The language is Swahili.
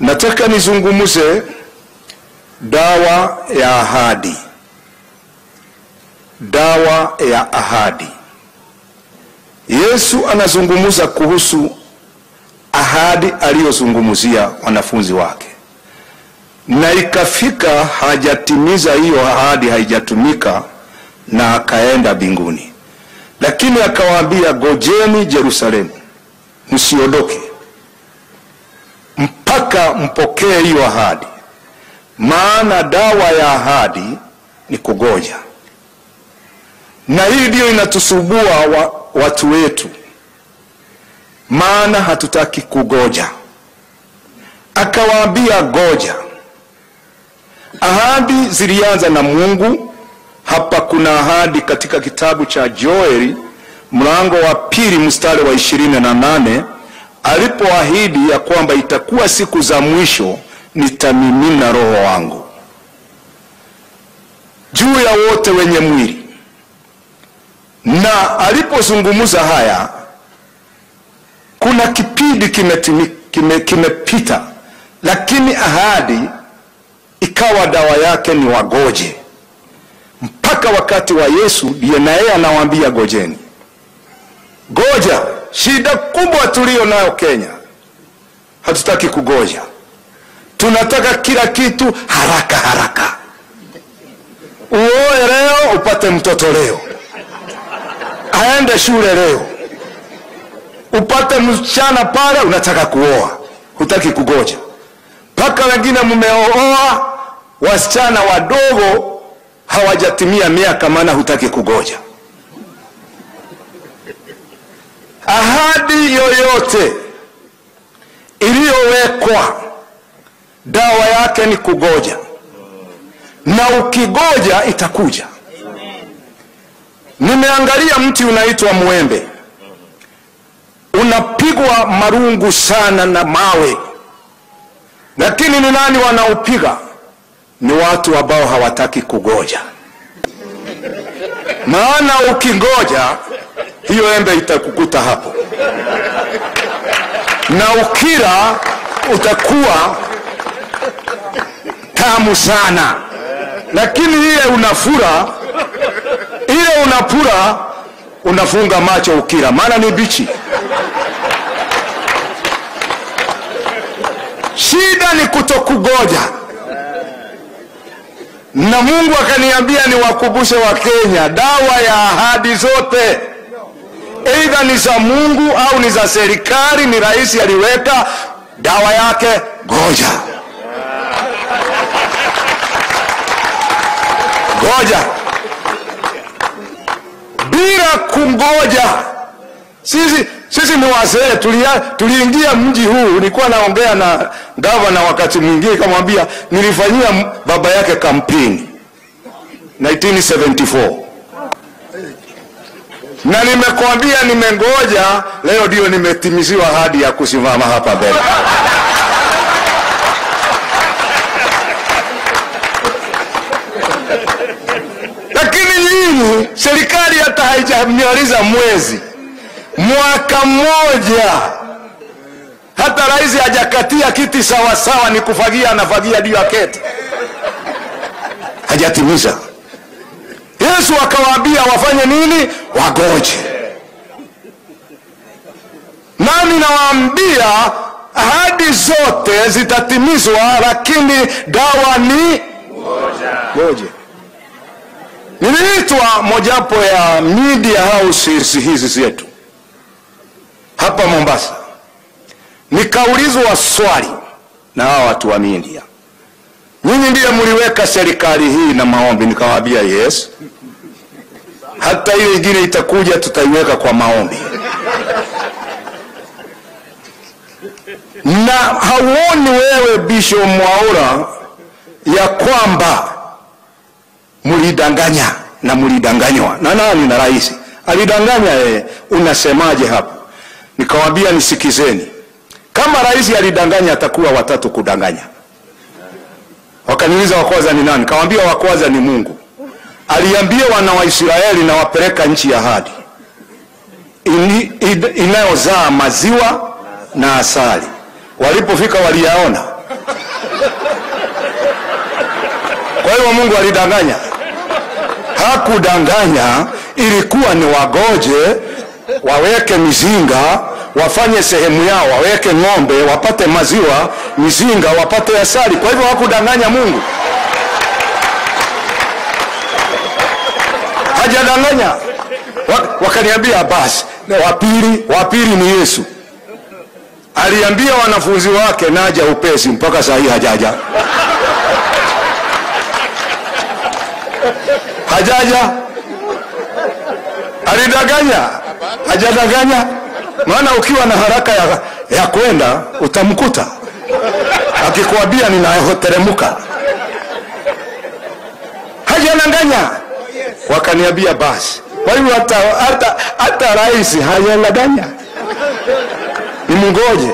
Nataka nizungumze dawa ya ahadi. Dawa ya ahadi. Yesu anazungumza kuhusu ahadi aliyozungumzia wanafunzi wake, na ikafika hajatimiza hiyo ahadi, haijatumika na akaenda binguni, lakini akawaambia, gojeni Yerusalemu, msiondoke mpaka mpokee hiyo ahadi. Maana dawa ya ahadi ni kugoja, na hii ndiyo inatusubua wa, watu wetu, maana hatutaki kugoja. Akawaambia goja. Ahadi zilianza na Mungu. Hapa kuna ahadi katika kitabu cha Joeli mlango wa pili mstari wa ishirini na nane alipoahidi ya kwamba itakuwa siku za mwisho nitamimina roho wangu juu ya wote wenye mwili. Na alipozungumza haya, kuna kipindi kimepita kime, kime lakini ahadi ikawa dawa yake ni wagoje mpaka wakati wa Yesu, ndiye na yeye anawaambia gojeni, goja. Shida kubwa tuliyo nayo Kenya, hatutaki kugoja, tunataka kila kitu haraka haraka. Uoe leo upate mtoto leo, aende shule leo, upate msichana pale, unataka kuoa, hutaki kugoja. Mpaka wengine mmeoa wasichana wadogo hawajatimia miaka, maana hutaki kugoja. Ahadi yoyote iliyowekwa dawa yake ni kugoja, na ukigoja itakuja. Nimeangalia mti unaitwa mwembe, unapigwa marungu sana na mawe, lakini ni nani wanaopiga? Ni watu ambao hawataki kugoja, maana ukingoja hiyo embe itakukuta hapo, na ukira utakuwa tamu sana, lakini ile unafura, ile unapura, unafunga macho ukira. Maana ni bichi. Shida ni kutokugoja, na Mungu akaniambia niwakubushe wa kenya dawa ya ahadi zote Aidha ni za Mungu au ni za serikali, ni rais aliweka dawa yake, goja goja. Bila kungoja, sisi sisi ni wazee, tuliingia mji huu. Nilikuwa naongea na gavana wakati mwingine, kamwambia nilifanyia baba yake kampeni 1974 na nimekwambia nimengoja, leo ndio nimetimiziwa ahadi ya kusimama hapa mbele. Lakini nyinyi serikali hata haijamaliza mwezi, mwaka mmoja, hata rais hajakatia kiti sawasawa, ni kufagia, anafagia ndio aketi, hajatimiza. Yesu akawaambia wafanye nini? Wagoje. nani nawaambia ahadi zote zitatimizwa, lakini dawa ni goje. Niliitwa mojawapo ya media houses hizi zetu hapa Mombasa, nikaulizwa swali na hawa watu wa media, nyinyi ndiye mliweka serikali hii na maombi? Nikawaambia yes hata hiyo ingine itakuja tutaiweka kwa maombi. Na hauoni wewe Bisho Mwaura ya kwamba mlidanganya na mlidanganywa na nani? Na rais alidanganya yeye. Unasemaje hapo? Nikawambia nisikizeni, kama rais alidanganya atakuwa watatu kudanganya. Wakaniuliza wakwaza ni nani? Kawambia wakwaza ni Mungu aliambia wana wa Israeli na wapeleka nchi ya ahadi inayozaa maziwa na asali. Walipofika waliyaona. Kwa hiyo Mungu alidanganya? Hakudanganya, ilikuwa ni wagoje waweke mizinga, wafanye sehemu yao, waweke ng'ombe wapate maziwa, mizinga wapate asali. Kwa hivyo hakudanganya Mungu. Hajadanganya. Wakaniambia basi, wapili wapili wa pili ni Yesu. Aliambia wanafunzi wake naja upesi, mpaka saa hii hajaja. hajaja. Alidanganya. Hajadanganya. Maana ukiwa na haraka ya, ya kwenda utamkuta. Akikwambia ninateremuka hajadanganya wakaniambia basi. Kwa hiyo hata, hata, hata rais ni mngoje